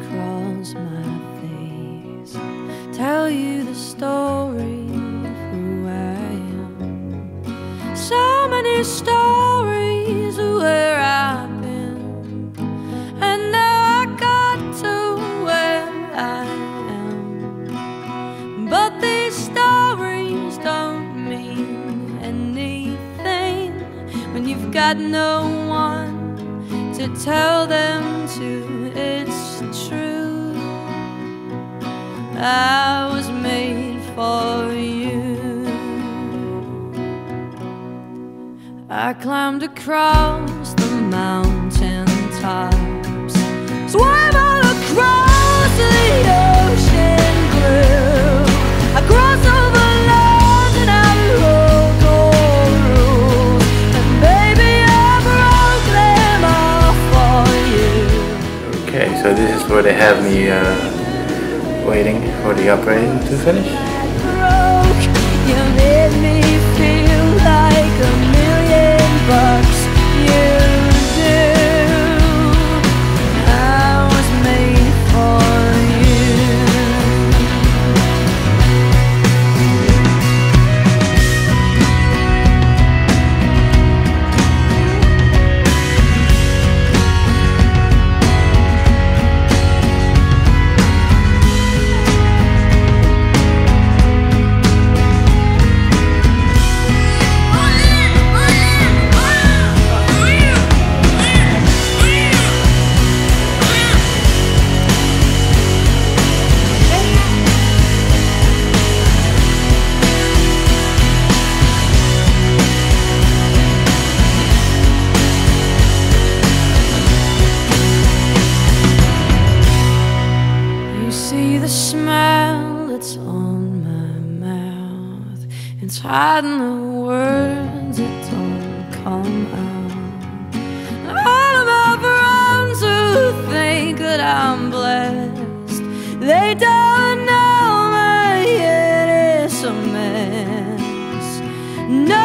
across my face. Tell you the story of who I am. So many stories of where I've been, and now I got to where I am. But these stories don't mean anything when you've got no one to tell them to. It's true. I was made for you. I climbed across the mountain tops, so they have me uh, waiting for the operating to finish. It's hiding the words that don't come out. All of my friends who think that I'm blessed, they don't know my head is a mess. No